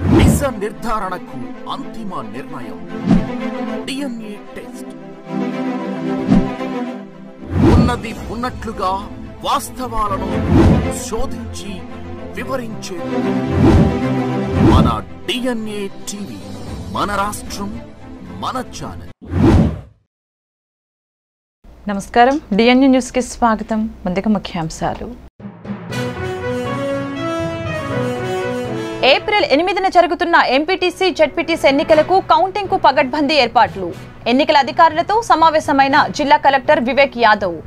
నిజ నిర్ధారణకు అంతిమ నిర్ణయం. DNA test. ఉన్నది ఉన్నట్లుగా వాస్తవాలను శోధించి వివరించే మన డిఎన్ఏ టీవీ మన రాష్ట్రం మన ఛానల్. నమస్కారం. డిఎన్యూ న్యూస్కి స్వాగతం. ముందుగా ముఖ్యాంశాలు. ఏప్రిల్ ఎనిమిదిన జరుగుతున్న ఎంపీటీసీ జడ్పీటీసీ ఎన్నికలకు కౌంటింగ్కు పగడ్బందీ ఏర్పాట్లు. ఎన్నికల అధికారులతో సమావేశమైన జిల్లా కలెక్టర్ వివేక్ యాదవ్.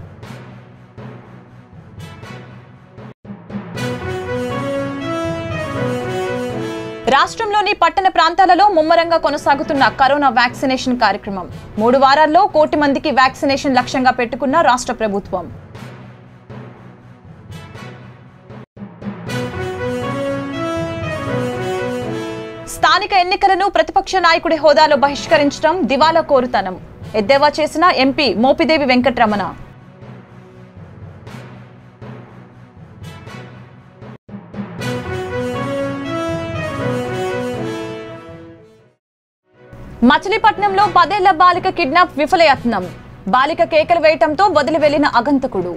రాష్ట్రంలోని పట్టణ ప్రాంతాలలో ముమ్మరంగా కొనసాగుతున్న కరోనా వ్యాక్సినేషన్ కార్యక్రమం. మూడు వారాల్లో కోటి మందికి వ్యాక్సినేషన్ లక్ష్యంగా పెట్టుకున్న రాష్ట్ర ప్రభుత్వం. స్థానిక ఎన్నికలను ప్రతిపక్ష నాయకుడి హోదాలో బహిష్కరించడం దివాలా కోరుతనం. ఎద్దేవా చేసిన ఎంపీ మోపిదేవి వెంకటరమణ. మచిలీపట్నంలో పదేళ్ళ బాలిక కిడ్నాప్ విఫలయత్నం. బాలిక కేకలు వేయటంతో వదిలి వెళ్ళిన అగంతకుడు.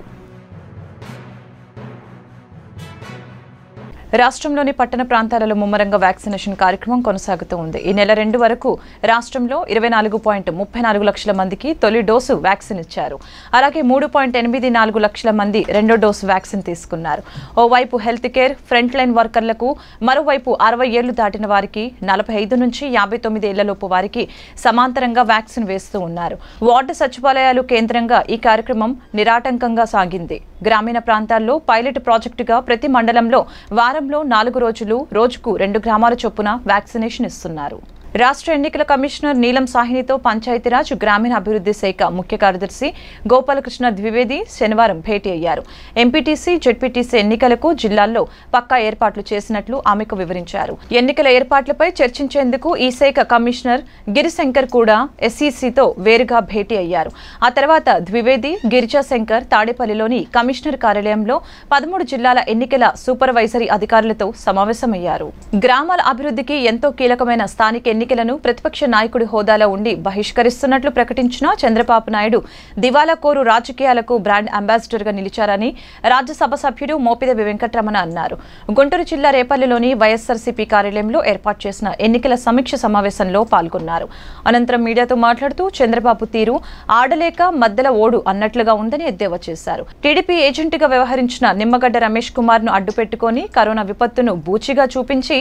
రాష్ట్రంలోని పట్టణ ప్రాంతాలలో ముమ్మరంగా వ్యాక్సినేషన్ కార్యక్రమం కొనసాగుతూ ఉంది. ఈ నెల రెండు వరకు రాష్ట్రంలో ఇరవై నాలుగు పాయింట్ ముప్పై నాలుగు లక్షల మందికి తొలి డోసు వ్యాక్సిన్ ఇచ్చారు. అలాగే మూడు పాయింట్ ఎనిమిది నాలుగు లక్షల మంది రెండో డోసు వ్యాక్సిన్ తీసుకున్నారు. ఓవైపు హెల్త్ కేర్ ఫ్రంట్ లైన్ వర్కర్లకు మరోవైపు అరవై ఏళ్ళు దాటిన వారికి నలభై ఐదు నుంచి యాభై తొమ్మిది ఏళ్ళలోపు వారికి సమాంతరంగా వ్యాక్సిన్ వేస్తూ ఉన్నారు. వార్డు సచివాలయాలు కేంద్రంగా ఈ కార్యక్రమం నిరాటంకంగా సాగింది. గ్రామీణ ప్రాంతాల్లో పైలట్ ప్రాజెక్టుగా ప్రతి మండలంలో వారం వారంలో నాలుగు రోజులు రోజుకు రెండు గ్రామాల చొప్పున వ్యాక్సినేషన్ ఇస్తున్నారు. రాష్ట్ర ఎన్నికల కమిషనర్ నీలం సాహినితో పంచాయతీరాజ్ గ్రామీణ అభివృద్ధి శాఖ ముఖ్య కార్యదర్శి గోపాలకృష్ణ ద్వివేది శనివారం భేటీ అయ్యారు. ఎంపీటీసీ జెడ్పీటీసీ ఎన్నికలకు జిల్లాల్లో పక్కా ఏర్పాట్లు చేసినట్లు ఆమెకు వివరించారు. ఎన్నికల ఏర్పాట్లపై చర్చించేందుకు ఈ శాఖ కమిషనర్ గిరిశంకర్ కూడా ఎస్ఈసీతో వేరుగా భేటీ అయ్యారు. ఆ తర్వాత ద్వివేది గిరిజా శంకర్ తాడేపల్లిలోని కమిషనర్ కార్యాలయంలో పదమూడు జిల్లాల ఎన్నికల సూపర్వైజరీ అధికారులతో సమావేశమయ్యారు. గ్రామాల అభివృద్ధికి ఎంతో కీలకమైన స్థానిక ఎన్నికలను ప్రతిపక్ష నాయకుడి హోదాలో ఉండి బహిష్కరిస్తున్నట్లు ప్రకటించిన చంద్రబాబు నాయుడు దివాలా కోరు రాజకీయాలకు బ్రాండ్ అంబాసిడర్గా నిలిచారని రాజ్యసభ సభ్యుడు మోపిదేవి వెంకటరమణ అన్నారు. గుంటూరు జిల్లా రేపల్లిలోని వైఎస్ఆర్సీపీ కార్యాలయంలో ఏర్పాటు చేసిన ఎన్నికల సమీక్ష సమావేశంలో పాల్గొన్నారు. అనంతరం మీడియాతో మాట్లాడుతూ చంద్రబాబు తీరు ఆడలేక మద్దెల ఓడు అన్నట్లుగా ఉందని ఎద్దేవా చేశారు. టీడీపీ ఏజెంట్గా వ్యవహరించిన నిమ్మగడ్డ రమేష్ కుమార్ను అడ్డుపెట్టుకుని కరోనా విపత్తును బూచిగా చూపించి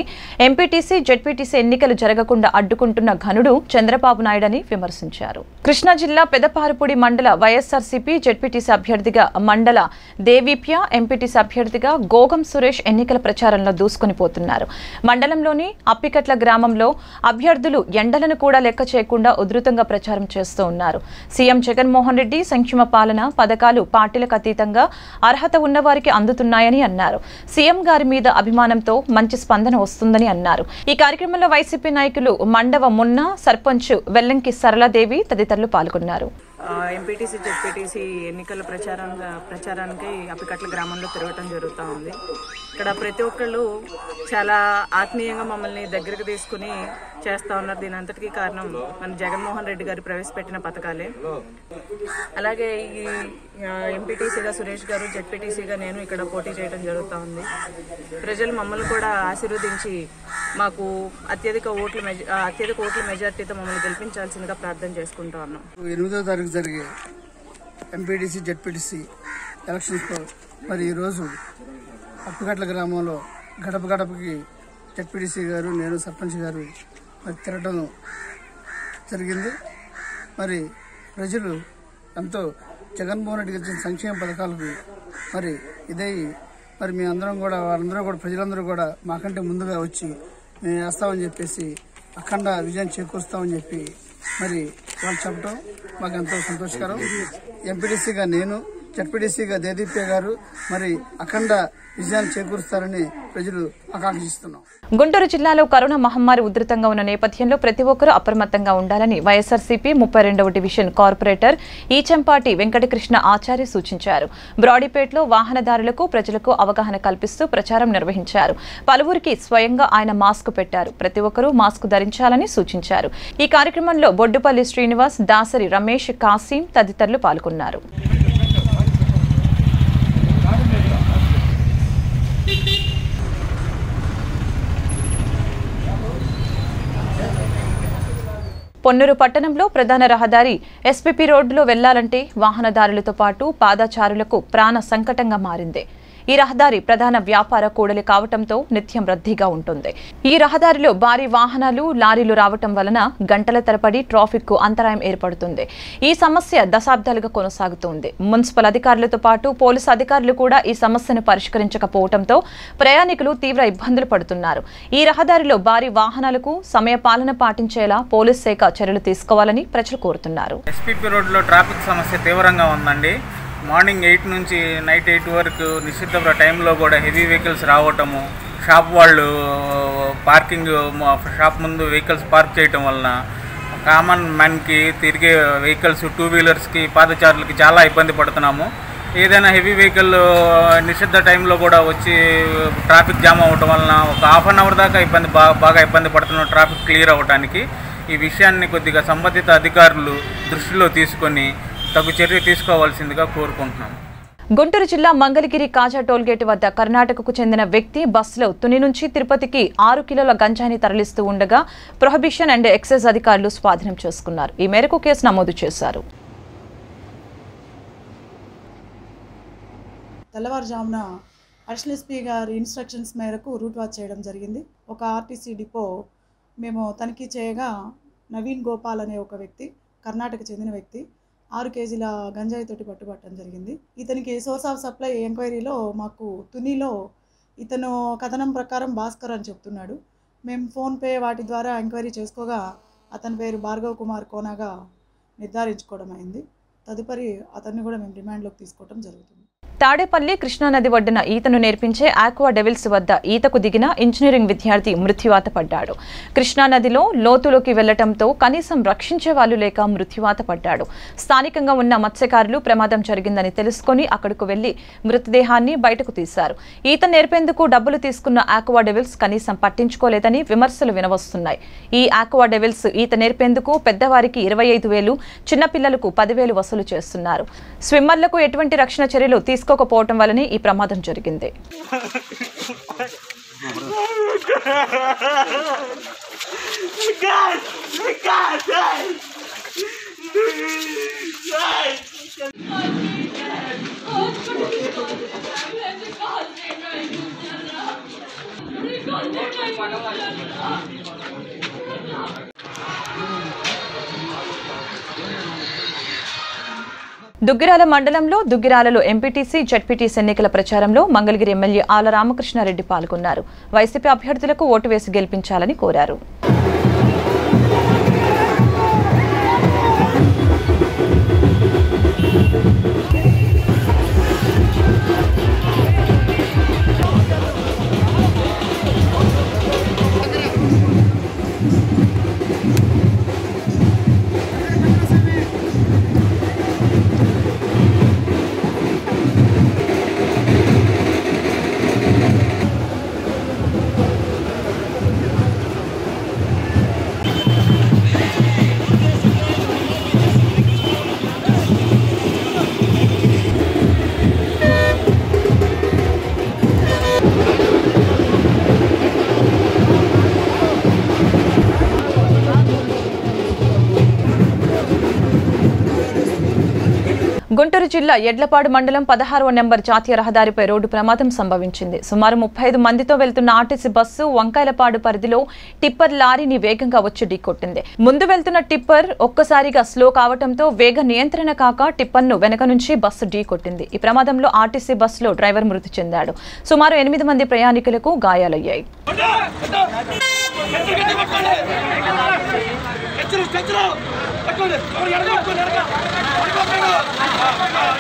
ఎంపీటీసీ జెడ్పీటీసీ ఎన్నికలు జరగకుండా అడ్డుకుంటున్న ఘనుడు చంద్రబాబు నాయుడని విమర్శించారు. కృష్ణా జిల్లా పెదపారుపూడి మండల వైఎస్ఆర్సీపీ జెడ్పీటీసీ అభ్యర్థిగా మండల దేవీప్య ఎంపీటీసీ అభ్యర్థిగా గోగం సురేష్ ఎన్నికల ప్రచారంలో దూసుకుని పోతున్నారు. మండలంలోని అప్పికట్ల గ్రామంలో అభ్యర్థులు ఎండలను కూడా లెక్క చేయకుండా ఉధృతంగా ప్రచారం చేస్తూ ఉన్నారు. సీఎం జగన్మోహన్ రెడ్డి సంక్షేమ పాలన పథకాలు పార్టీలకు అతీతంగా అర్హత ఉన్నవారికి అందుతున్నాయని అన్నారు. సీఎం గారి మీద అభిమానంతో మంచి స్పందన వస్తుందని అన్నారు. ఈ కార్యక్రమంలో వైసీపీ నాయకులు మండవ మున్న సర్పంచ్ వెల్లంకి సరళాదేవి తదితరులు పాల్గొన్నారు. ఎంపీటీసీ జెడ్పీటీసీ ఎన్నికల ప్రచారం ప్రచారానికి అప్పికట్ల గ్రామంలో తిరగటం జరుగుతూ ఉంది. ఇక్కడ ప్రతి ఒక్కళ్ళు చాలా ఆత్మీయంగా మమ్మల్ని దగ్గరకు తీసుకుని చేస్తూ ఉన్నారు. దీని అంతటికీ కారణం మన జగన్మోహన్ రెడ్డి గారు ప్రవేశపెట్టిన పథకాలే. అలాగే ఈ ఎంపీటీసీగా సురేష్ గారు జెడ్పీటీసీగా నేను ఇక్కడ పోటీ చేయడం జరుగుతూ ఉంది. ప్రజలు మమ్మల్ని కూడా ఆశీర్వదించి మాకు అత్యధిక ఓట్ల మెజ అత్యధిక ఓట్ల మెజార్టీతో మమ్మల్ని గెలిపించాల్సిందిగా ప్రార్థన చేసుకుంటా ఉన్నాం. ఎనిమిదో తారీఖు జరిగే ఎంపీటీసీ జెడ్పీటీసీ ఎలక్షన్స్లో మరి ఈరోజు అప్పుగట్ల గ్రామంలో గడప గడపకి జెడ్పీటీసీ గారు నేను సర్పంచ్ గారు మరి తిరగడం జరిగింది. మరి ప్రజలు ఎంతో జగన్మోహన్ రెడ్డి ఇచ్చిన సంక్షేమ పథకాలకు మరి ఇదై మరి మీ అందరం కూడా వాళ్ళందరూ కూడా ప్రజలందరూ కూడా మాకంటే ముందుగా వచ్చి మేము వేస్తామని చెప్పేసి అఖండ విజయం చేకూరుస్తామని చెప్పి మరి వాళ్ళు చెప్పడం మాకు ఎంతో సంతోషకరం. ఎంపీటీసీగా నేను జడ్పీటీసీగా దేదీప్య గారు మరి అఖండ విజయాన్ని చేకూరుస్తారని ప్రజలు ఆకాంక్షిస్తున్నాం. గుంటూరు జిల్లాలో కరోనా మహమ్మారి ఉధృతంగా ఉన్న నేపథ్యంలో ప్రతి ఒక్కరూ అప్రమత్తంగా ఉండాలని వైఎస్ఆర్సీపీ ముప్పై రెండవ డివిజన్ కార్పొరేటర్ ఈచంపాటి వెంకటకృష్ణ ఆచార్య సూచించారు. బ్రాడీపేటలో వాహనదారులకు ప్రజలకు అవగాహన కల్పిస్తూ ప్రచారం నిర్వహించారు. పలువురికి స్వయంగా ఆయన మాస్క్ పెట్టారు. ప్రతి ఒక్కరూ మాస్క్ ధరించాలని సూచించారు. ఈ కార్యక్రమంలో బొడ్డుపల్లి శ్రీనివాస్ దాసరి రమేష్ కాసిం తదితరులు పాల్గొన్నారు. పొన్నూరు పట్టణంలో ప్రధాన రహదారి ఎస్పీపీ రోడ్డులో వెళ్ళాలంటే వాహనదారులతో పాటు పాదచారులకు ప్రాణ సంకటంగా మారింది. ఈ రహదారి ప్రధాన వ్యాపార కూడలి కావటంతో నిత్యం రద్దీగా ఉంటుంది. ఈ రహదారిలో భారీ వాహనాలు లారీలు రావటం వలన గంటల తరబడి ట్రాఫిక్కు అంతరాయం ఏర్పడుతుంది. ఈ సమస్య దశాబ్దాలుగా కొనసాగుతోంది. మున్సిపల్ అధికారులతో పాటు పోలీసు అధికారులు కూడా ఈ సమస్యను పరిష్కరించకపోవడంతో ప్రయాణికులు తీవ్ర ఇబ్బందులు పడుతున్నారు. ఈ రహదారిలో భారీ వాహనాలకు సమయ పాలన పాటించేలా పోలీస్ శాఖ చర్యలు తీసుకోవాలని ప్రజలు కోరుతున్నారు. ఎస్పీపీ రోడ్లో ట్రాఫిక్ సమస్య తీవ్రంగా ఉందండి. మార్నింగ్ ఎయిట్ నుంచి నైట్ ఎయిట్ వరకు నిషిద్ధ టైంలో కూడా హెవీ వెహికల్స్ రావటము షాప్ వాళ్ళు పార్కింగ్ షాప్ ముందు వెహికల్స్ పార్క్ చేయటం వలన కామన్ మ్యాన్కి తిరిగే వెహికల్స్ టూ వీలర్స్కి పాదచారులకి చాలా ఇబ్బంది పడుతున్నాము. ఏదైనా హెవీ వెహికల్ నిషిద్ధ టైంలో కూడా వచ్చి ట్రాఫిక్ జామ్ అవ్వటం వలన ఒక హాఫ్ అన్ అవర్ దాకా ఇబ్బంది బాగా బాగా ఇబ్బంది పడుతున్నాం ట్రాఫిక్ క్లియర్ అవ్వడానికి ఈ విషయాన్ని కొద్దిగా సంబంధిత అధికారులు దృష్టిలో తీసుకొని తగు చర్య తీసుకోవాల్సిందిగా కోరుకుంటున్నాము గుంటూరు జిల్లా మంగళగిరి కాజా టోల్గేట్ వద్ద కర్ణాటకకు చెందిన వ్యక్తి బస్సులో తుని నుంచి తిరుపతికి ఆరు కిలోల గంజాయిని తరలిస్తూ ఉండగా ప్రొహిబిషన్ అండ్ ఎక్సైజ్ అధికారులు స్వాధీనం చేసుకున్నారు. ఈ మేరకు కేసు నమోదు చేశారు. తెల్లవారుజామున అడిషనల్ ఎస్పీ గారి ఇన్స్ట్రక్షన్స్ మేరకు రూట్ వాచ్ చేయడం జరిగింది. ఒక ఆర్టీసీ డిపో మేము తనిఖీ చేయగా నవీన్ గోపాల్ అనే ఒక వ్యక్తి కర్ణాటక చెందిన వ్యక్తి ఆరు కేజీల గంజాయి తోటి పట్టుబట్టడం జరిగింది. ఇతనికి సోర్స్ ఆఫ్ సప్లై ఎంక్వైరీలో మాకు తునిలో ఇతను కథనం ప్రకారం భాస్కర్ అని చెప్తున్నాడు. మేము ఫోన్పే వాటి ద్వారా ఎంక్వైరీ చేసుకోగా అతని పేరు భార్గవ్ కుమార్ కోనాగా నిర్ధారించుకోవడం అయింది. తదుపరి అతన్ని కూడా మేము రిమాండ్లోకి తీసుకోవడం జరుగుతుంది. తాడేపల్లి కృష్ణానది ఒడ్డున ఈతను నేర్పించే ఆక్వా డెవిల్స్ వద్ద ఈతకు దిగిన ఇంజనీరింగ్ విద్యార్థి మృత్యువాత పడ్డాడు. కృష్ణానదిలో లోతులోకి వెళ్ళటంతో కనీసం రక్షించే వాళ్ళు లేక మృత్యువాత పడ్డాడు. స్థానికంగా ఉన్న మత్స్యకారులు ప్రమాదం జరిగిందని తెలుసుకొని అక్కడకు వెళ్ళి మృతదేహాన్ని బయటకు తీశారు. ఈత నేర్పేందుకు డబ్బులు తీసుకున్న ఆక్వా డెవిల్స్ కనీసం పట్టించుకోలేదని విమర్శలు వినవస్తున్నాయి. ఈ ఆక్వా డెవిల్స్ ఈత నేర్పేందుకు పెద్దవారికి ఇరవై ఐదు వేలు చిన్నపిల్లలకు పదివేలు వసూలు చేస్తున్నారు. స్విమ్మర్లకు ఎటువంటి రక్షణ చర్యలు తీసుకు తీసుకోకపోవటం వల్లనే ఈ ప్రమాదం జరిగింది. దుగ్గిరాల మండలంలో దుగ్గిరాలలో ఎంపీటీసీ జడ్పీటీసీ ఎన్నికల ప్రచారంలో మంగళగిరి ఎమ్మెల్యే ఆల రామకృష్ణారెడ్డి పాల్గొన్నారు. వైసీపీ అభ్యర్థులకు ఓటు వేసి గెలిపించాలని కోరారు. గుంటూరు జిల్లా ఎడ్లపాడు మండలం పదహారవ నెంబర్ జాతీయ రహదారిపై రోడ్డు ప్రమాదం సంభవించింది సుమారు ముప్పై ఐదు మందితో వెళ్తున్న ఆర్టీసీ బస్సు వంకాయలపాడు పరిధిలో టిప్పర్ లారీని వేగంగా వచ్చి ఢీకొట్టింది ముందు వెళ్తున్న టిప్పర్ ఒక్కసారిగా స్లో కావడంతో వేగ నియంత్రణ కాక టిప్పర్ను వెనక నుంచి బస్సు ఢీకొట్టింది ఈ ప్రమాదంలో ఆర్టీసీ బస్సులో డ్రైవర్ మృతి చెందాడు సుమారు ఎనిమిది మంది ప్రయాణికులకు గాయాలయ్యాయి Come on, come on.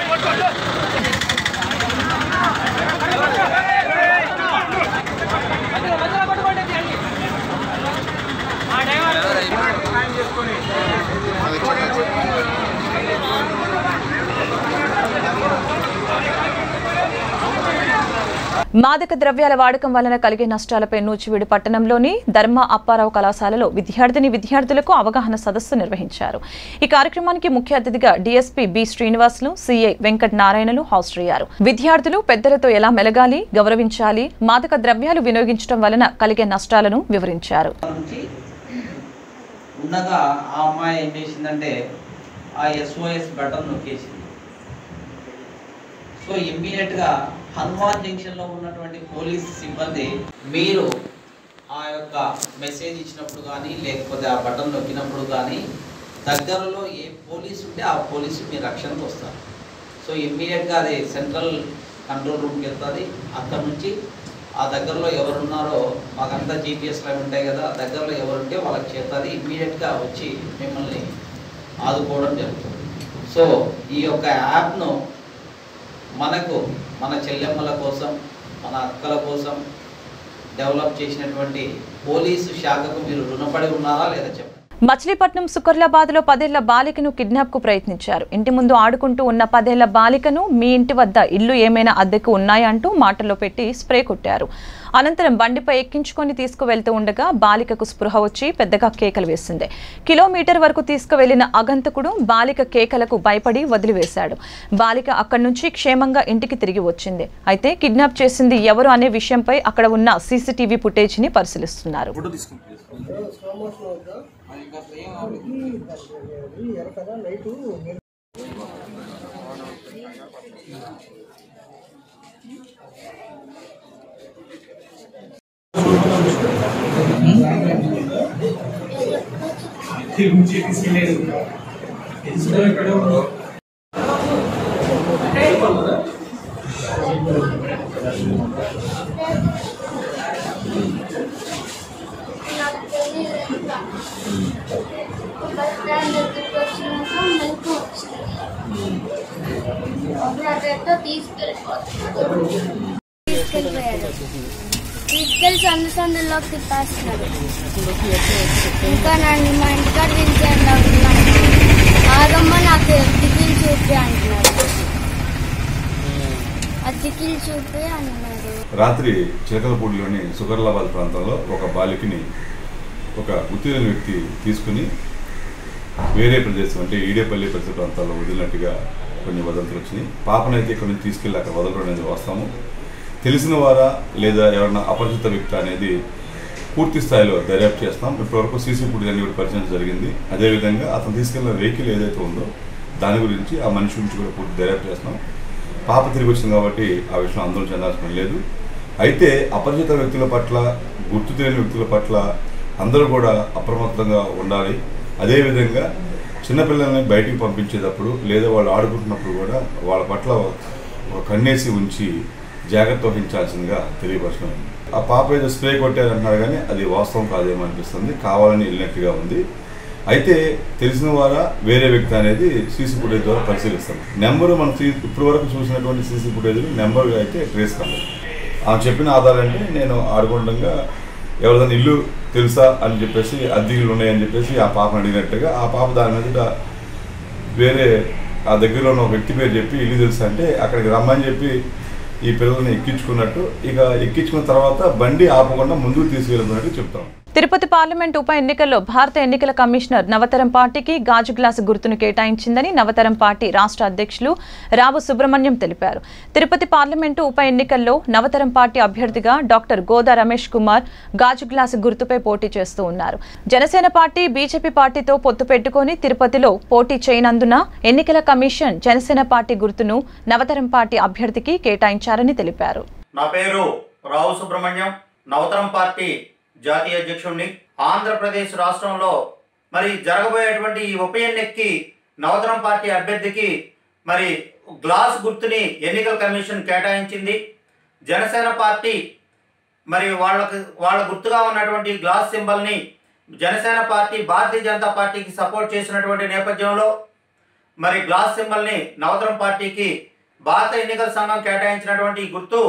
మాదక ద్రవ్యాల వాడకం వలన కలిగే నష్టాలపై నూచివీడు పట్టణంలోని ధర్మ అప్పారావు కళాశాలలో విద్యార్థిని విద్యార్థులకు అవగాహన సదస్సు నిర్వహించారు. ఈ కార్యక్రమానికి ముఖ్య అతిథిగా DSP B Srinivasulu CI Venkata నారాయణలు హాజరయ్యారు. విద్యార్థులు పెద్దలతో ఎలా మెలగాలి గౌరవించాలి మాదక ద్రవ్యాలు వినియోగించడం వలన కలిగే నష్టాలను వివరించారు. ఉండగా ఆ అమ్మాయి ఏం చేసిందంటే ఆ ఎస్ఓఎస్ బటన్ నొక్కేసింది. సో ఇమ్మీడియట్గా హనుమాన్ జంక్షన్లో ఉన్నటువంటి పోలీస్ సిబ్బంది మీరు ఆ యొక్క మెసేజ్ ఇచ్చినప్పుడు కానీ లేకపోతే ఆ బటన్ నొక్కినప్పుడు కానీ దగ్గరలో ఏ పోలీస్ ఉంటే ఆ పోలీసు మీ రక్షణకు వస్తారు. సో ఇమ్మీడియట్గా అది సెంట్రల్ కంట్రోల్ రూమ్కి వెళ్తుంది. అక్కడ నుంచి ఆ దగ్గరలో ఎవరున్నారో మాకంతా జీపీఎస్ లైవ్ ఉంటాయి కదా దగ్గరలో ఎవరుంటే వాళ్ళకి చేస్తుంది ఇమ్మీడియట్గా వచ్చి మిమ్మల్ని ఆదుకోవడం జరుగుతుంది. సో ఈ యొక్క యాప్ను మనకు మన చెల్లెమ్మల కోసం మన అక్కల కోసం డెవలప్ చేసినటువంటి పోలీసు శాఖకు మీరు రుణపడి ఉన్నారా లేదా చెప్పండి. మచిలీపట్నం సుకర్లాబాద్లో పదేళ్ళ బాలికను కిడ్నాప్కు ప్రయత్నించారు. ఇంటి ముందు ఆడుకుంటూ ఉన్న పదేళ్ళ బాలికను మీ ఇంటి వద్ద ఇల్లు ఏమైనా అద్దెకు ఉన్నాయా అంటూ మాటల్లో పెట్టి స్ప్రే కొట్టారు. అనంతరం బండిపై ఎక్కించుకొని తీసుకువెళ్తూ ఉండగా బాలికకు స్పృహ వచ్చి పెద్దగా కేకలు వేసింది. కిలోమీటర్ వరకు తీసుకువెళ్ళిన అగంతకుడు బాలిక కేకలకు భయపడి వదిలివేశాడు. బాలిక అక్కడి నుంచి క్షేమంగా ఇంటికి తిరిగి వచ్చింది. అయితే కిడ్నాప్ చేసింది ఎవరు అనే విషయంపై అక్కడ ఉన్న సీసీటీవీ ఫుటేజ్ని పరిశీలిస్తున్నారు బస్ లోకి తిప్పేస్తున్నాడు ఇంకా నన్ను మా ఇంటికాడ దించేయండి అంటున్నాను ఆగమ్మ నాకు టికిల్ చూపి అంటున్నాడు ఆ టికిల్ చూపి అన్నాడు రాత్రి చిలకలపూడిలోని సుగర్లాబాద్ ప్రాంతంలో ఒక బాలికని ఒక ఉత్తీర్ణ వ్యక్తి తీసుకుని వేరే ప్రదేశం అంటే ఈడేపల్లి పరిసర ప్రాంతాల్లో వదిలినట్టుగా కొన్ని వదంతులు వచ్చినాయి. పాపనైతే ఇక్కడ నుంచి తీసుకెళ్ళి అక్కడ వదలడం అనేది వస్తాము తెలిసిన వారా లేదా ఎవరన్నా అపరిచిత వ్యక్తి అనేది పూర్తి స్థాయిలో దర్యాప్తు చేస్తాం. ఇప్పటివరకు సీసీ ఫుటేజ్ కూడా పరిచయం జరిగింది. అదేవిధంగా అతను తీసుకెళ్ళిన వెహికల్ ఏదైతే ఉందో దాని గురించి ఆ మనిషి గురించి కూడా పూర్తి దర్యాప్తు చేస్తాం. పాప తిరిగి వచ్చింది కాబట్టి ఆ విషయం ఆందోళన చెందాల్సిన లేదు. అయితే అపరిచిత వ్యక్తుల పట్ల గుర్తు తెలియని వ్యక్తుల పట్ల అందరూ కూడా అప్రమత్తంగా ఉండాలి. అదేవిధంగా చిన్నపిల్లల్ని బయటికి పంపించేటప్పుడు లేదా వాళ్ళు ఆడుకుంటున్నప్పుడు కూడా వాళ్ళ పట్ల ఒక కన్నేసి ఉంచి జాగ్రత్త వహించాల్సిందిగా తెలియపరచడం ఆ పాప ఏదో స్ప్రే కొట్టారంటున్నారు కానీ అది వాస్తవం కాదేమో అనిపిస్తుంది. కావాలని వెళ్ళినట్టుగా ఉంది. అయితే తెలిసిన వారా వేరే వ్యక్తి అనేది సీసీ ఫుటేజ్ ద్వారా పరిశీలిస్తాం. నెంబరు మనం ఇప్పటి వరకు చూసినటువంటి సీసీ ఫుటేజ్లు నెంబర్గా అయితే ట్రేస్ కాలేదు. ఆమె చెప్పిన ఆధారంటే నేను ఆడుకుండగా ఎవరిదైనా ఇల్లు తెలుసా అని చెప్పేసి అద్దె ఉన్నాయని చెప్పేసి ఆ పాపను అడిగినట్టుగా ఆ పాప దాని మీద వేరే ఆ దగ్గరలో ఉన్న వ్యక్తి పేరు చెప్పి ఇల్లు తెలుసా అంటే అక్కడికి రమ్మని చెప్పి ఈ పిల్లల్ని ఎక్కించుకున్నట్టు ఇక ఎక్కించుకున్న తర్వాత బండి ఆపకుండా ముందుకు తీసుకెళ్తున్నట్టు చెప్తాం. తిరుపతి పార్లమెంట్ ఉప ఎన్నికల్లో భారత ఎన్నికల కమిషనర్ నవతరం పార్టీకి గాజు గ్లాసు గుర్తును కేటాయించిందని నవతరం పార్టీ రాష్ట్ర అధ్యక్షులు రావు సుబ్రహ్మణ్యం తెలిపారు. తిరుపతి పార్లమెంటు ఉప ఎన్నికల్లో నవతరం పార్టీ అభ్యర్థిగా డాక్టర్ గోదా రమేష్ కుమార్ గాజు గ్లాసు గుర్తుపై పోటీ చేస్తూ ఉన్నారు. జనసేన పార్టీ బీజేపీ పార్టీతో పొత్తు పెట్టుకుని తిరుపతిలో పోటీ చేయనందున ఎన్నికల కమిషన్ జనసేన పార్టీ గుర్తును నవతరం పార్టీ అభ్యర్థికి కేటాయించారని తెలిపారు. నా పేరు రావు సుబ్రహ్మణ్యం. నవతరం పార్టీ జాతీయ అధ్యక్షుడిని ఆంధ్రప్రదేశ్ రాష్ట్రంలో మరి జరగబోయేటువంటి ఈ ఉప ఎన్నికకి నవతరం పార్టీ అభ్యర్థికి మరి గ్లాస్ గుర్తుని ఎన్నికల కమిషన్ కేటాయించింది. జనసేన పార్టీ మరి వాళ్ళకి వాళ్ళ గుర్తుగా ఉన్నటువంటి గ్లాస్ సింబల్ని జనసేన పార్టీ భారతీయ జనతా పార్టీకి సపోర్ట్ చేసినటువంటి నేపథ్యంలో మరి గ్లాస్ సింబల్ని నవతరం పార్టీకి భారత ఎన్నికల సంఘం కేటాయించినటువంటి గుర్తు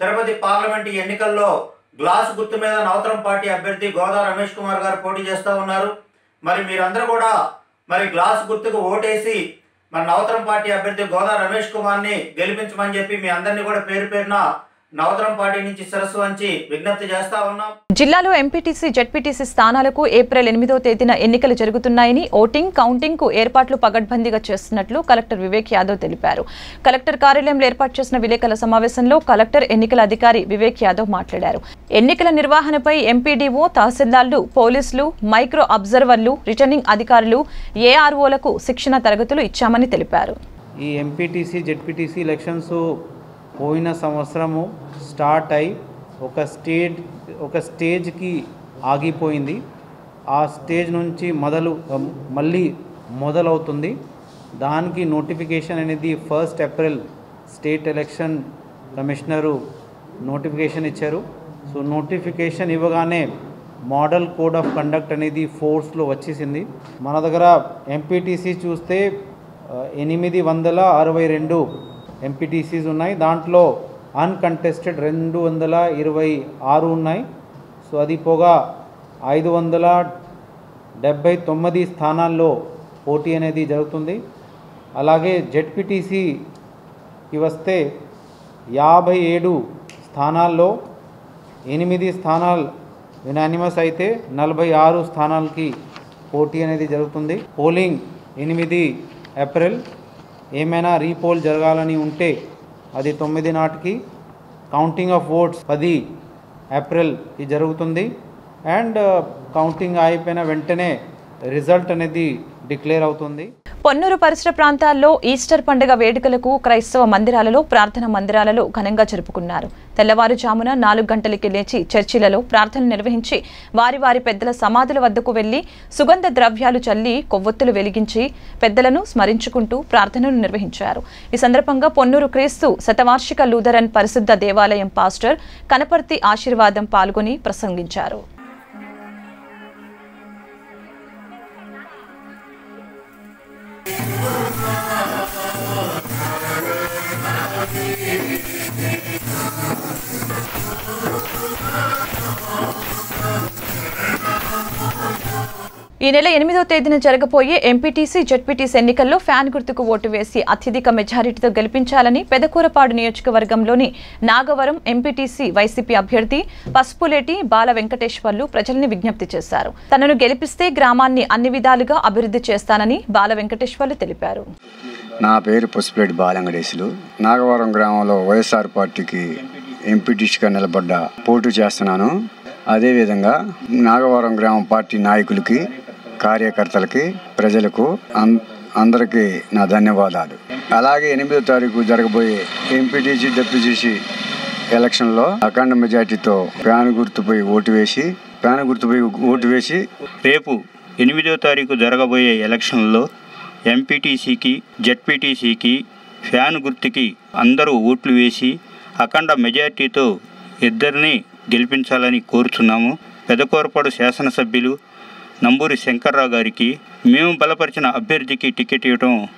తిరుపతి పార్లమెంటు ఎన్నికల్లో గ్లాస్ గుర్తు మీద నవతరం పార్టీ అభ్యర్థి గోదా రమేష్ కుమార్ గారు పోటీ చేస్తూ ఉన్నారు. మరి మీరందరూ కూడా మరి గ్లాస్ గుర్తుకు ఓటేసి మరి నవతరం పార్టీ అభ్యర్థి గోదా రమేష్ కుమార్ని గెలిపించమని చెప్పి మీ అందరినీ కూడా పేరు పేరున నవతరం పార్టీ నుంచి శిరస్సు వంచి విజ్ఞప్తి చేస్తా ఉన్నాం. జిల్లాలో ఎంపీటీసీ జడ్పీటీసీ స్థానాలకు ఏప్రిల్ ఎనిమిదో తేదీన ఎన్నికలు జరుగుతున్నాయని ఓటింగ్ కౌంటింగ్కు ఏర్పాట్లు పగడ్బందీగా చేస్తున్నట్లు కలెక్టర్ వివేక్ యాదవ్ తెలిపారు. కలెక్టర్ కార్యాలయంలో ఏర్పాటు చేసిన విలేకరుల సమావేశంలో కలెక్టర్ ఎన్నికల అధికారి వివేక్ యాదవ్ మాట్లాడారు. ఎన్నికల నిర్వహణపై ఎంపీడీఓ తహసీల్దార్లు పోలీసులు మైక్రో అబ్జర్వర్లు రిటర్నింగ్ అధికారులు ఏఆర్ఓలకు శిక్షణ తరగతులు ఇచ్చామని తెలిపారు. ఈ ఎంపీటీసీ జెడ్పీటీసీ ఎలక్షన్స్ పోయిన సంవత్సరము స్టార్ట్ అయి ఒక స్టేజ్ ఒక స్టేజ్కి ఆగిపోయింది. ఆ స్టేజ్ నుంచి మొదలు మళ్ళీ మొదలవుతుంది. దానికి నోటిఫికేషన్ అనేది first April state election commissioner notification ఇచ్చారు. సో నోటిఫికేషన్ ఇవ్వగానే మోడల్ కోడ్ ఆఫ్ కండక్ట్ అనేది ఫోర్స్లో వచ్చేసింది. మన దగ్గర ఎంపీటీసీ చూస్తే ఎనిమిది వందల అరవై రెండు ఎంపీటీసీస్ ఉన్నాయి. దాంట్లో అన్కంటెస్టెడ్ రెండు వందల ఇరవై ఆరు ఉన్నాయి. సో అది పోగా ఐదు వందల డెబ్భై తొమ్మిది స్థానాల్లో పోటీ అనేది జరుగుతుంది. అలాగే జెడ్పీటీసీకి వస్తే యాభై ఏడు స్థానాల్లో ఎనిమిది స్థానాలు యునానిమస్ అయితే నలభై ఆరు స్థానాలకి పోటీ అనేది జరుగుతుంది. పోలింగ్ ఎనిమిది ఏప్రిల్ ఏమైనా రీపోల్ జరగాలని ఉంటే అది తొమ్మిది నాటికి కౌంటింగ్ ఆఫ్ ఓట్స్ పది ఏప్రిల్కి జరుగుతుంది. అండ్ కౌంటింగ్ uh, అయిపోయిన వెంటనే రిజల్ట్ అనేది డిక్లేర్ అవుతుంది. పొన్నూరు పరిసర ప్రాంతాల్లో ఈస్టర్ పండుగ వేడుకలకు క్రైస్తవ మందిరాలలో ప్రార్థన మందిరాలలో ఘనంగా జరుపుకున్నారు. తెల్లవారుజామున నాలుగు గంటలకి లేచి చర్చిలలో ప్రార్థనలు నిర్వహించి వారి వారి పెద్దల సమాధుల వద్దకు వెళ్ళి సుగంధ ద్రవ్యాలు చల్లి కొవ్వొత్తులు వెలిగించి పెద్దలను స్మరించుకుంటూ ప్రార్థనలు నిర్వహించారు. ఈ సందర్భంగా పొన్నూరు క్రీస్తు శతవార్షిక లూథరన్ పరిశుద్ధ దేవాలయం పాస్టర్ కనపర్తి ఆశీర్వాదం పాల్గొని ప్రసంగించారు. ఈ నెల ఎనిమిదో తేదీన జరగబోయే ఎంపీటీసీ జడ్పీటీసీ ఎన్నికల్లో ఫ్యాన్ గుర్తుకు ఓటు వేసి అత్యధిక మెజారిటీతో గెలిపించాలని పెదకూరపాడు నియోజకవర్గంలోని నాగవరం ఎంపీటీసీ వైసీపీ అభ్యర్థి పసుపులేటి బాల వెంకటేశ్వర్లు ప్రజల్ని విజ్ఞప్తి చేశారు. తనను గెలిపిస్తే గ్రామాన్ని అన్ని విధాలుగా అభివృద్ధి చేస్తానని బాల వెంకటేశ్వర్లు తెలిపారు. నా పేరు పుష్పలేటి బాలంగడేశులు. నాగవరం గ్రామంలో వైఎస్ఆర్ పార్టీకి ఎంపీటీసీగా నిలబడ్డ పోటీ చేస్తున్నాను. అదేవిధంగా నాగవరం గ్రామం పార్టీ నాయకులకి కార్యకర్తలకి ప్రజలకు అందరికీ నా ధన్యవాదాలు. అలాగే ఎనిమిదో తారీఖు జరగబోయే ఎంపీటీసీ డెప్యూటీసీ ఎలక్షన్లో అఖండ మెజార్టీతో ప్రాణ గుర్తుపై ఓటు వేసి ప్రాణ గుర్తుపై ఓటు వేసి రేపు ఎనిమిదో తారీఖు జరగబోయే ఎలక్షన్లో ఎంపీటీసీకి జెడ్పీటీసీకి ఫ్యాన్ గుర్తుకి అందరూ ఓట్లు వేసి అఖండ మెజార్టీతో ఇద్దరిని గెలిపించాలని కోరుచున్నాము. పెదకూరపాడు శాసనసభ్యులు నంబూరి శంకర్రావు గారికి మేము బలపరిచిన అభ్యర్థికి టికెట్ ఇవ్వడం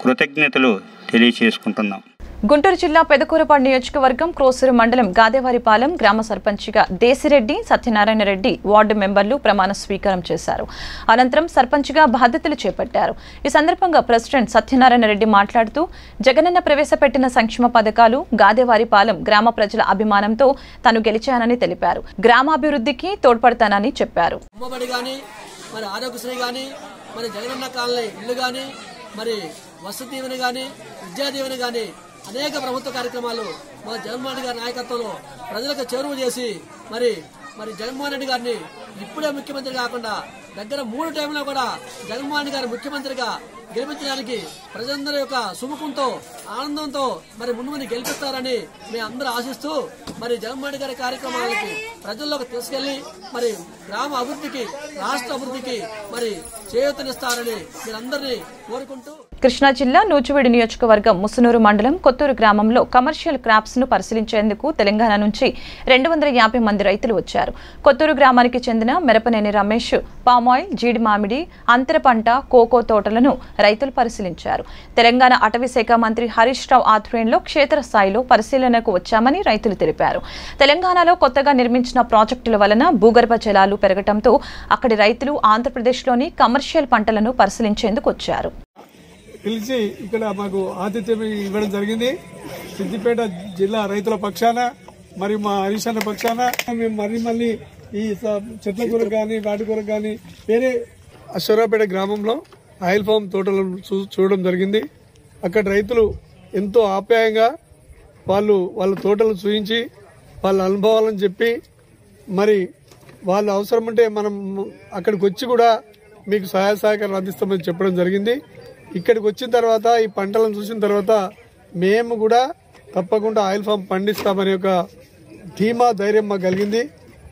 కృతజ్ఞతలు తెలియచేసుకుంటున్నాం గుంటూరు జిల్లా పెదకూరపాడు నియోజకవర్గం క్రోసూరు మండలం గాదేవారిపాలెం గ్రామ సర్పంచ్గా దేశిరెడ్డి సత్యనారాయణ రెడ్డి వార్డు మెంబర్లు ప్రమాణ స్వీకారం చేశారు. అనంతరం సర్పంచ్గా బాధ్యతలు చేపట్టారు. ఈ సందర్భంగా ప్రెసిడెంట్ సత్యనారాయణ రెడ్డి మాట్లాడుతూ జగనన్న ప్రవేశపెట్టిన సంక్షేమ పథకాలు గాదేవారిపాలెం గ్రామ ప్రజల అభిమానంతో తాను గెలిచానని తెలిపారు. గ్రామాభివృద్ధికి తోడ్పడతానని చెప్పారు. కానీ మరి ఆరోగ్యశ్రీ కానీ మరి జగనన్న కాలనీ ఇల్లు కానీ మరి వసతి దీవెన కానీ విద్యా దీవెన కానీ అనేక ప్రభుత్వ కార్యక్రమాలు మా జగన్మోహన్ రెడ్డి గారి నాయకత్వంలో ప్రజలకు చేరువ చేసి మరి మరి జగన్మోహన్ రెడ్డి గారిని ఇప్పుడే ముఖ్యమంత్రి కాకుండా దగ్గర మూడు టైంలో కూడా జగన్మోహన్ గారు ముఖ్యమంత్రిగా గెలిపించడానికి ప్రజలందరి యొక్క సుముఖంతో ఆనందంతో మరి ముందు ముందు గెలిపిస్తారని మేము అందరూ ఆశిస్తూ మరి జగన్మోహన్ గారి కార్యక్రమాలకి ప్రజల్లోకి తీసుకెళ్ళి మరి గ్రామ అభివృద్ధికి రాష్ట్ర అభివృద్ధికి మరి చేయూతనిస్తారని మీరందరినీ కోరుకుంటూ కృష్ణా జిల్లా నూచువేడి నియోజకవర్గం ముసునూరు మండలం కొత్తూరు గ్రామంలో కమర్షియల్ క్రాప్స్ను పరిశీలించేందుకు తెలంగాణ నుంచి రెండు వందల యాభై మంది రైతులు వచ్చారు. కొత్తూరు గ్రామానికి చెందిన తెలంగాణ మెరపనేని రమేష్ పామాయిల్ జీడి మామిడి అంతర పంట కోకో తోటలను రైతులు పరిశీలించారు. తెలంగాణ అటవీ శాఖ మంత్రి హరీష్ రావు ఆధ్వర్యంలో క్షేత్రస్థాయిలో పరిశీలనకు వచ్చామని రైతులు తెలిపారు. తెలంగాణలో కొత్తగా నిర్మించిన ప్రాజెక్టుల వలన భూగర్భ జలాలు పెరగటంతో అక్కడి రైతులు ఆంధ్రప్రదేశ్లోని కమర్షియల్ పంటలను పరిశీలించేందుకు వచ్చారు. పిలిచి ఇక్కడ మాకు ఆతిథ్యం ఇవ్వడం జరిగింది. సిద్దిపేట జిల్లా రైతుల పక్షాన మరియు మా హరీష్ పక్షాన మేము మళ్ళీ మళ్ళీ ఈ చెట్ల కూర కానీ వాటి కూర కానీ వేరే అశ్వరాపేట గ్రామంలో ఆయిల్ ఫామ్ తోటలను చూ- చూడడం జరిగింది. అక్కడ రైతులు ఎంతో ఆప్యాయంగా వాళ్ళు వాళ్ళ తోటలు చూయించి వాళ్ళ అనుభవాలను చెప్పి మరి వాళ్ళు అవసరం ఉంటే మనం అక్కడికి వచ్చి కూడా మీకు సహాయ సహకారం అందిస్తామని చెప్పడం జరిగింది. ఇక్కడికి వచ్చిన తర్వాత ఈ పంటలను చూసిన తర్వాత మేము కూడా తప్పకుండా ఆయిల్ ఫామ్ పండిస్తామనే ఒక ధీమా ధైర్యం మాకు కలిగింది.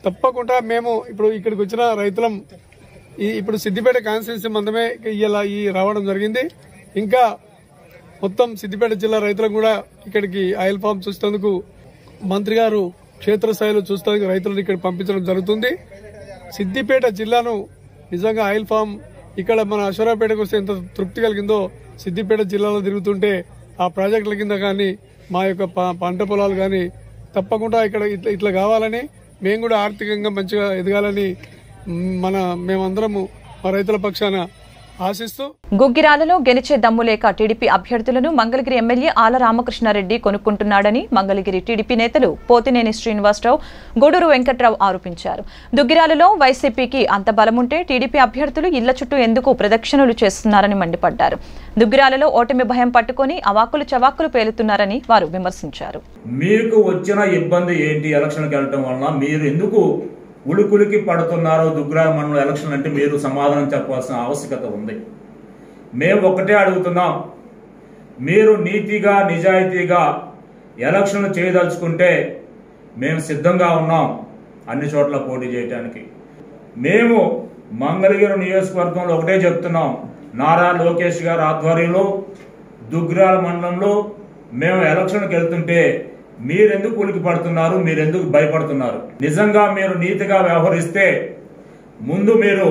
తప్పకుండా మేము ఇప్పుడు ఇక్కడికి వచ్చిన రైతులం ఈ ఇప్పుడు సిద్దిపేట కాన్స్టిట్యున్సీ మందమే ఇలా ఈ రావడం జరిగింది. ఇంకా మొత్తం సిద్దిపేట జిల్లా రైతులకు కూడా ఇక్కడికి ఆయిల్ ఫామ్ చూసేందుకు మంత్రి గారు క్షేత్రస్థాయిలో చూసేందుకు రైతులను ఇక్కడ పంపించడం జరుగుతుంది. సిద్దిపేట జిల్లాను నిజంగా ఆయిల్ ఫామ్ ఇక్కడ మన అశ్వరాపేటకు వస్తే ఎంత తృప్తి కలిగిందో సిద్దిపేట జిల్లాలో తిరుగుతుంటే ఆ ప్రాజెక్టుల కింద కానీ మా యొక్క పంట పొలాలు కానీ తప్పకుండా ఇక్కడ ఇట్లా ఇట్లా కావాలని మేము కూడా ఆర్థికంగా మంచిగా ఎదగాలని మన మేమందరము మా రైతుల పక్షాన ఆశిస్తూ గుగ్గిరాలలో గెలిచే దమ్ము లేక టీడీపీ అభ్యర్థులను మంగళగిరి ఎమ్మెల్యే ఆల రామకృష్ణారెడ్డి కొనుక్కుంటున్నాడని మంగళగిరి టీడీపీ నేతలు పోతినేని శ్రీనివాసరావు గూడూరు వెంకట్రావు ఆరోపించారు. దుగ్గిరాలలో వైసీపీకి అంత బలముంటే టీడీపీ అభ్యర్థులు ఇళ్ళ చుట్టూ ఎందుకు ప్రదక్షిణలు చేస్తున్నారని మండిపడ్డారు. దుగ్గిరాలలో ఓటమి భయం పట్టుకొని అవాకులు చవాకులు పేలుతున్నారని వారు విమర్శించారు. మీకు వచ్చిన ఇబ్బంది ఏంటి? ఎలక్షన్కి వెళ్ళటం వలన మీరు ఎందుకు ఉలుకులికి పడుతున్నారో దుగ్గురా మండలం ఎలక్షన్ అంటే మీరు సమాధానం చెప్పాల్సిన ఆవశ్యకత ఉంది. మేము ఒకటే అడుగుతున్నాం. మీరు నీతిగా నిజాయితీగా ఎలక్షన్ చేయదలుచుకుంటే మేము సిద్ధంగా ఉన్నాం అన్ని చోట్ల పోటీ చేయడానికి మేము మంగళగిరి నియోజకవర్గంలో ఒకటే చెప్తున్నాం. నారా లోకేష్ గారి ఆధ్వర్యంలో దుగ్రాల మండలంలో మేము ఎలక్షన్కి వెళ్తుంటే మీరెందుకు ఉలికి పడుతున్నారు మీరెందుకు భయపడుతున్నారు? నిజంగా మీరు నీతిగా వ్యవహరిస్తే ముందు మీరు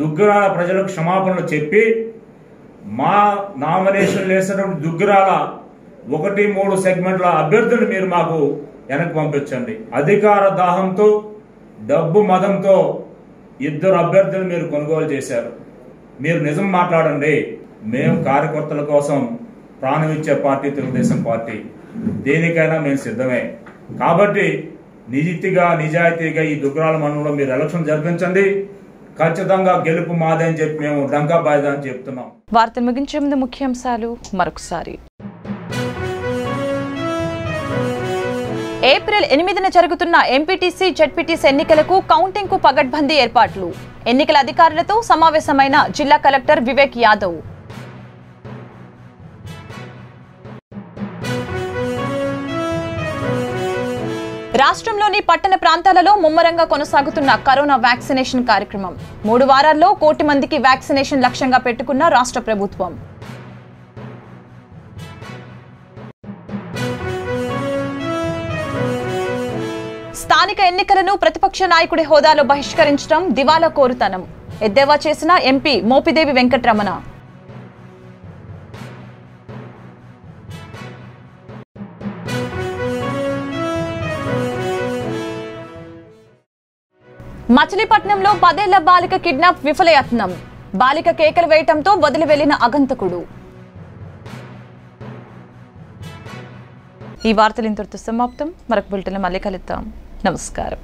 దుగ్గిరాల ప్రజలకు క్షమాపణలు చెప్పి మా నామినేషన్ వేసినటువంటి దుగ్గరాల ఒకటి మూడు సెగ్మెంట్ల అభ్యర్థులు మీరు మాకు వెనక్కి పంపించండి. అధికార దాహంతో డబ్బు మదంతో ఇద్దరు అభ్యర్థులు మీరు కొనుగోలు చేశారు. మీరు నిజం మాట్లాడండి. మేము కార్యకర్తల కోసం ప్రాణం ఇచ్చే పార్టీ తెలుగుదేశం పార్టీ. దేనికైనా మేము సిద్ధమే. కాబట్టి నిజితిగా నిజాయితీగా ఈ దుగ్రాల మండలంలో మీరు ఎలక్షన్ జరిపించండి. ఖచ్చితంగా గెలుపు మాదే అని చెప్పి మేము డంకా బాధ్యత అని చెప్తున్నాం. వార్తలు ముగించే ముందు ముఖ్యాంశాలు మరొకసారి. ఏప్రిల్ ఎనిమిదిన జరుగుతున్న ఎంపీటీసీ జడ్పీటీసీ ఎన్నికలకు కౌంటింగ్కు పగడ్బందీ ఏర్పాట్లు. ఎన్నికల అధికారులతో సమావేశమైన జిల్లా కలెక్టర్ వివేక్ యాదవ్. రాష్ట్రంలోని పట్టణ ప్రాంతాలలో ముమ్మరంగా కొనసాగుతున్న కరోనా వ్యాక్సినేషన్ కార్యక్రమం. మూడు వారాల్లో కోటి మందికి వ్యాక్సినేషన్ లక్ష్యంగా పెట్టుకున్న రాష్ట్ర ప్రభుత్వం. స్థానిక ఎన్నికలను ప్రతిపక్ష నాయకుడి హోదాలో బహిష్కరించడం దివాలా కోరుతనం. ఎద్దేవా చేసిన ఎంపీ మోపిదేవి వెంకట్రమణ. మచిలీపట్నంలో పదేళ్ళ బాలిక కిడ్నాప్ విఫలయత్నం. బాలిక కేకలు వేయటంతో వదిలి వెళ్ళిన అగంతకుడు. ఈ వార్తలు ఇంతటితో సమాప్తం. మరొక బులెటిన్ మళ్ళీ కలుద్దాం. నమస్కారం.